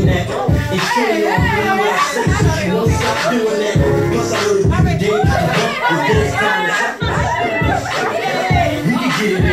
doing that. It's true, you don't feel don't stop doing that. Plus, I really not You can get it.